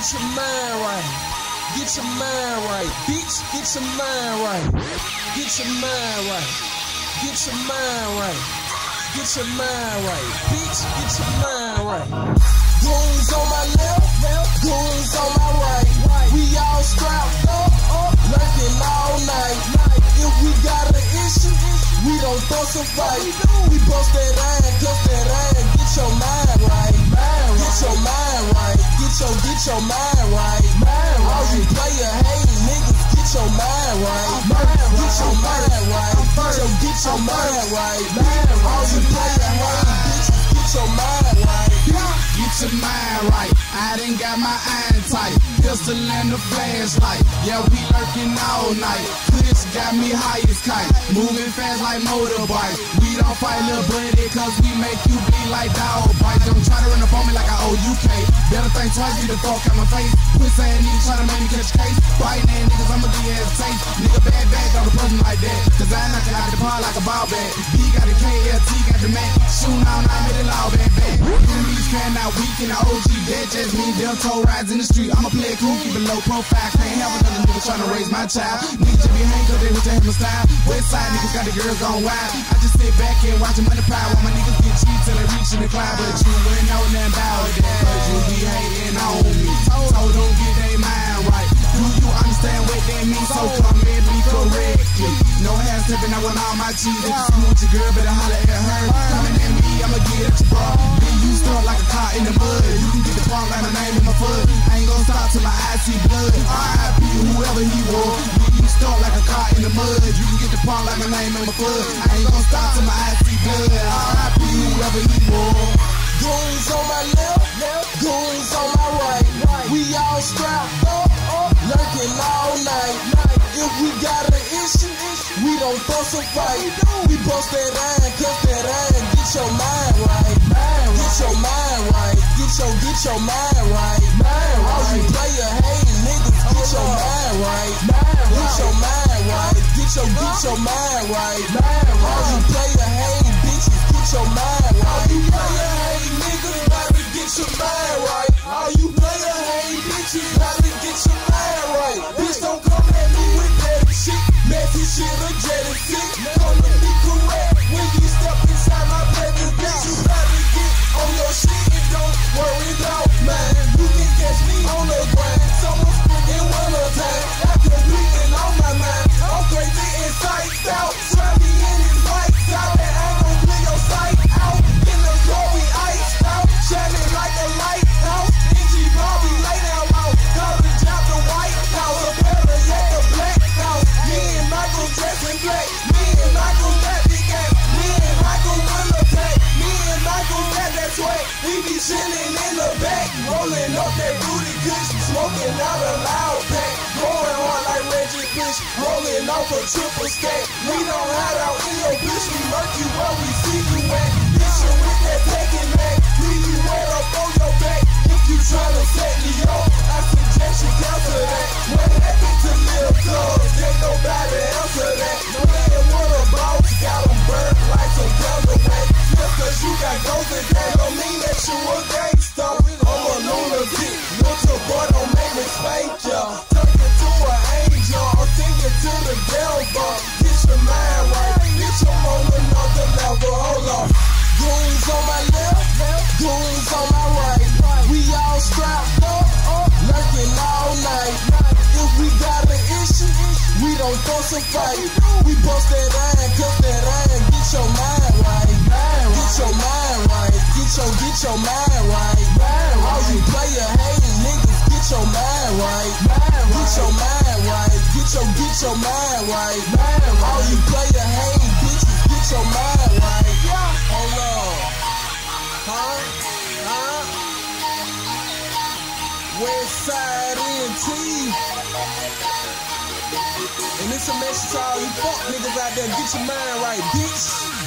get your mind right. Get your mind right. Bitch, get your mind right. Get your mind right. Get your mind right. Get your mind right. Bitch, get your mind right. Goons on my left, goons on my right. We all strapped up, up, lurking all night. If we got an issue, we don't fuss a fight. We bust that your, mind right. All you player hating niggas, get your mind right. Get your mind right. Get your, get your mind right. All you player hating bitches, get your mind right. Get your mind right. I done got my iron tight. Pistol and the flashlight. Yeah, we lurking all night. Kush got me high as kite. Moving fast like motorbike. We don't fight little buddy cause we make you bleed like dog bites. Don't try to run up on me like I owe you K. Better think twice, get the fuck out my face. Pussy ass niggas try to make me catch a case. Biting ass niggas, I'ma you ass a taste. Nigga bad bad, don't approach me like that. Cause I knock it out the park like a ball bat. B got the KLT, got the. Shooting all night, made it out weak in the OG. That just mean them toe rides in the street. I'ma play it cool, keep it low profile. Can't have another nigga tryna raise my child. Niggas just be hang cause they with the hammer style. West side niggas got the girls gone wild. I just sit back and watch them money pile while my niggas get cheap till they reach in the cloud. But you wouldn't know nothing about want all my cheese. If you with your girl, better holler at her. Coming at me, I'ma get at you, bro. Then you start like a car in the mud. You can get the punk like my name in my foot. I ain't gonna stop till my eyes see blood. R.I.P. whoever he was. When you start like a car in the mud, you can get the punk like my name in my foot. I ain't gonna stop till my eyes see blood. R.I.P. whoever he was. Goons on my left, goons on my right. We all strapped up, lurking all night. If we got we don't fuss or fight. We bust that iron, cuff that iron. Get your mind right. Get your mind right. Get your, get your mind right. All you player hating niggas, get your mind right. Get your mind right. Get your, get your mind right. All you player hating bitches, get your mind right. All you player hating niggas, gotta get your mind right. All you player hating bitches, gotta shit or jetty Up that booty kush. Smoking out a loud pack. Going hard like Reggie Bush. Rolling off a triple stack. We don't hide out in your bitch. We murk you where we see you at. Don't fight. We bust that iron, cuff that iron. Get your mind right. Get your mind right. Get your, get your mind right. All you player hating niggas, get your mind right. Get your mind right. Get your, get your mind right. All you player hating bitches, get your mind right. Hold on. Huh? Huh? West Side NT. And it's a message to all you fuck niggas out there. Get your mind right, bitch.